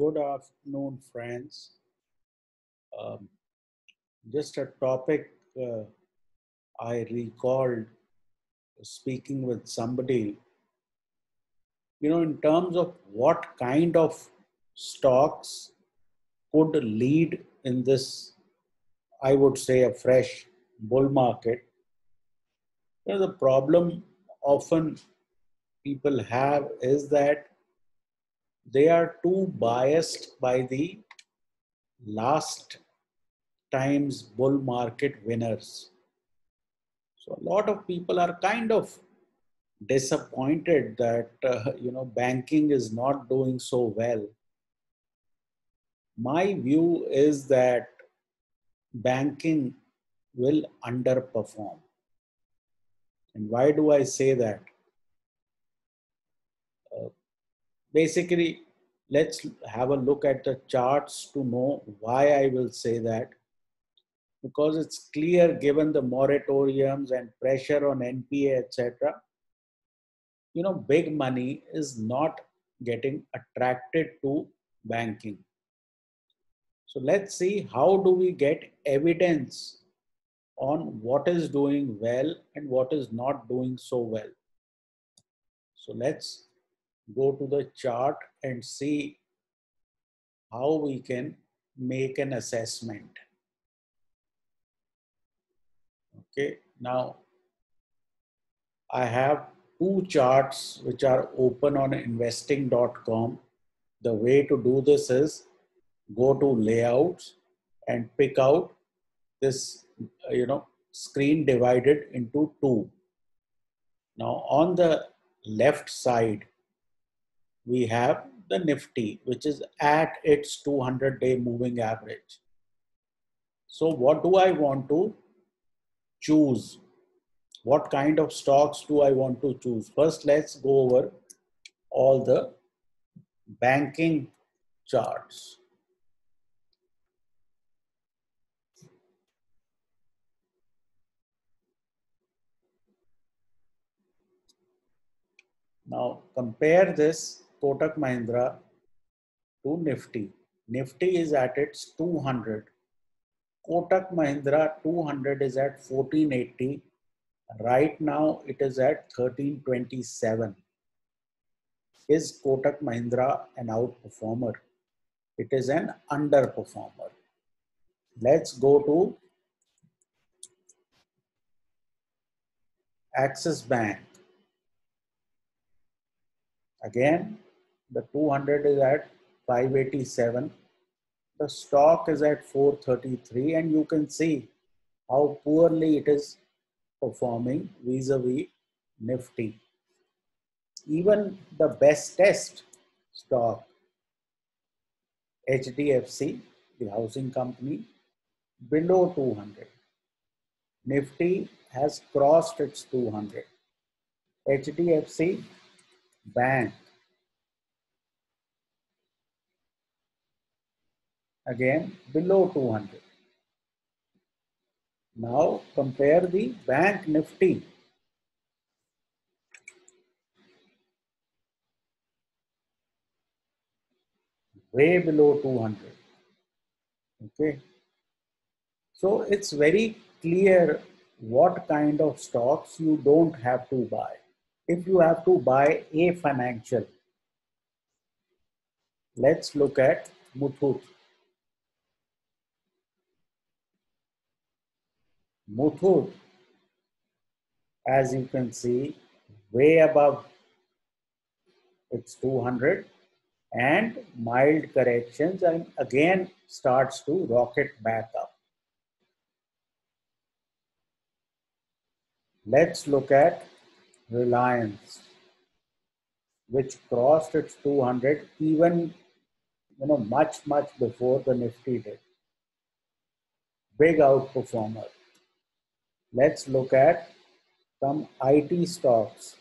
Good afternoon, friends. Um, just a topic uh, I recalled speaking with somebody. You know, in terms of what kind of stocks could lead in this, I would say, a fresh bull market. You know, the problem often people have is that they are too biased by the last time's bull market winners. So a lot of people are kind of disappointed that uh, you know banking is not doing so well. My view is that banking will underperform. And why do I say that? Basically, let's have a look at the charts to know why I will say that. Because it's clear given the moratoriums and pressure on NPA, etc. You know, big money is not getting attracted to banking. So let's see how do we get evidence on what is doing well and what is not doing so well. So let's go to the chart and see how we can make an assessment. Okay, now I have two charts which are open on investing.com. The way to do this is go to layouts and pick out this, you know, screen divided into two. Now on the left side, we have the Nifty, which is at its 200 day moving average. So what do I want to choose? What kind of stocks do I want to choose? First, let's go over all the banking charts. Now compare this Kotak Mahindra to Nifty. Nifty is at its 200. Kotak Mahindra 200 is at 1480. Right now it is at 1327. Is Kotak Mahindra an outperformer? It is an underperformer. Let's go to Axis Bank. Again, the 200 is at 587 the stock is at 433 and you can see how poorly it is performing vis-a-vis nifty. Even the best test stock hdfc the housing company below 200 nifty has crossed its 200 hdfc bank again below 200. Now compare the bank nifty. Way below 200. Okay. So it's very clear what kind of stocks you don't have to buy. If you have to buy a financial, let's look at Muthoot. Muthoot, as you can see, way above its 200 and mild corrections and again starts to rocket back up. Let's look at Reliance, which crossed its 200 even you know much much before the Nifty did. Big outperformer. Let's look at some IT stocks.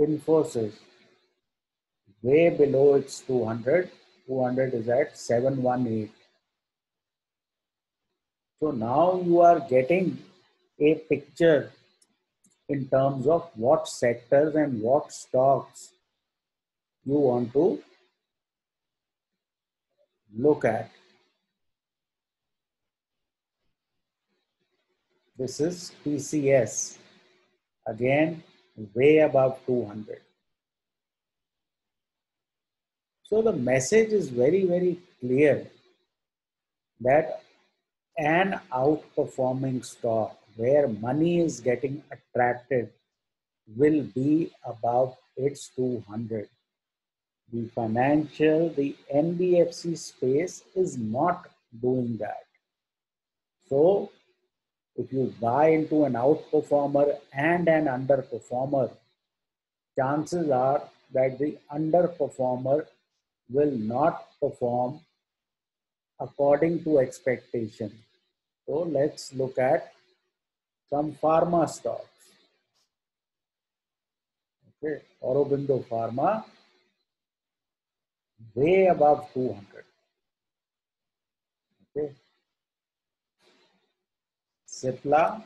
Infosys, way below its 200. 200 is at 718. So now you are getting a picture in terms of what sectors and what stocks you want to look at. This is TCS. Again, way above 200. So the message is very, very clear that an outperforming stock where money is getting attracted will be above its 200. The financial, the NBFC space is not doing that. So if you buy into an outperformer and an underperformer, chances are that the underperformer will not perform according to expectation. So let's look at some pharma stocks. Okay, Aurobindo Pharma, way above 200. Okay. Cipla,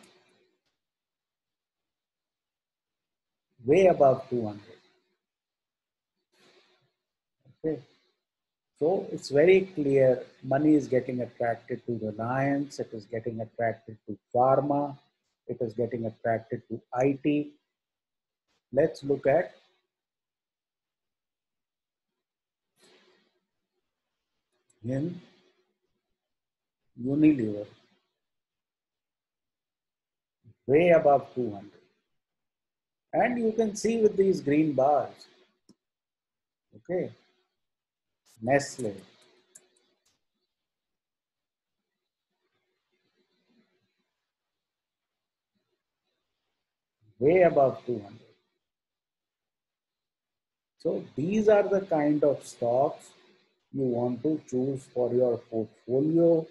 way above 200. Okay. So it's very clear money is getting attracted to Reliance, it is getting attracted to pharma, it is getting attracted to IT. Let's look at in Unilever, way above 200. And you can see with these green bars, okay, Nestle, way above 200. So these are the kind of stocks you want to choose for your portfolio,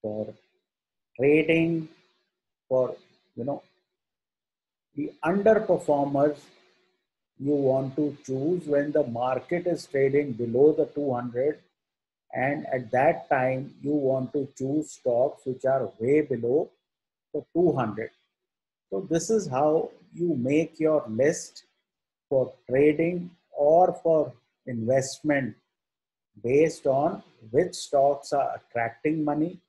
for trading, for, you know, the underperformers you want to choose when the market is trading below the 200 and at that time you want to choose stocks which are way below the 200 so this is how you make your list for trading or for investment based on which stocks are attracting money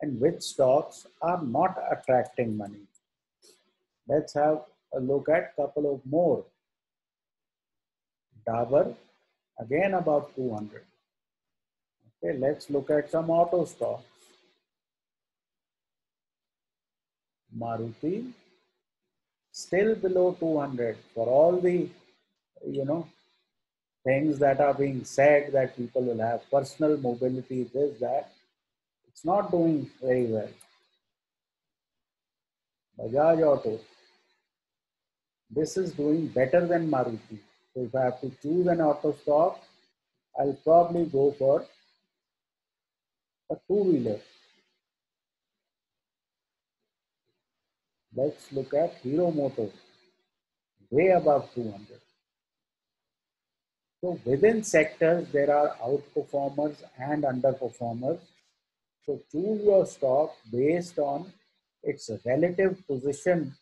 and which stocks are not attracting money. Let's have a look at couple of more. Dabur, again above 200. Okay, let's look at some auto stocks. Maruti, still below 200 for all the, you know, things that are being said that people will have personal mobility, this, that. It's not doing very well. Bajaj Auto, this is doing better than Maruti. So if I have to choose an auto stock, I'll probably go for a two-wheeler. Let's look at Hero Motors, way above 200. So within sectors, there are outperformers and underperformers. So choose your stock based on its relative position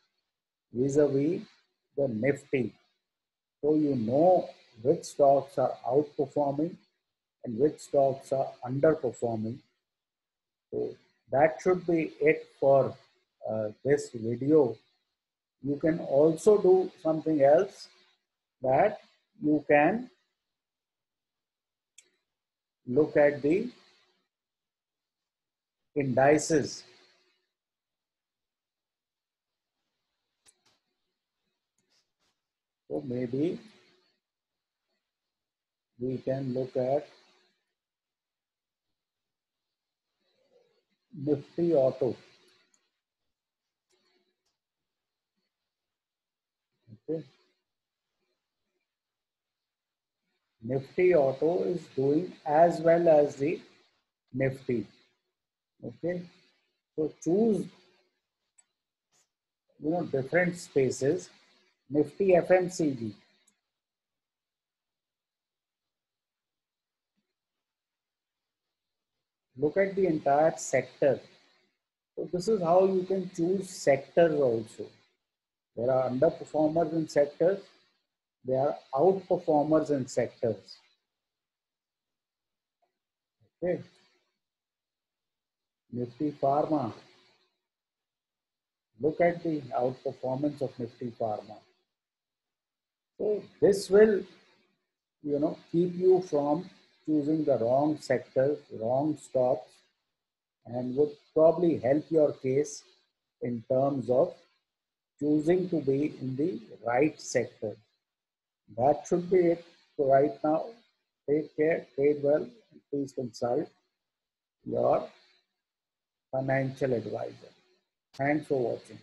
vis-a-vis -vis the Nifty. So you know which stocks are outperforming and which stocks are underperforming. So that should be it for uh, this video. You can also do something else that you can look at the indices. So maybe we can look at Nifty Auto. Okay. Nifty Auto is doing as well as the Nifty. Okay. So choose, you know, different spaces. Nifty FMCG. Look at the entire sector. So this is how you can choose sectors also. There are underperformers in sectors. There are outperformers in sectors. Okay. Nifty Pharma. Look at the outperformance of Nifty Pharma. So this will, you know, keep you from choosing the wrong sectors, wrong stocks, and would probably help your case in terms of choosing to be in the right sector. That should be it for right now. Take care, trade well, please consult your financial advisor. Thanks for watching.